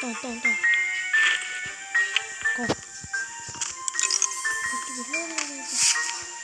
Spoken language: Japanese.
ったあったあったこう。こっちで。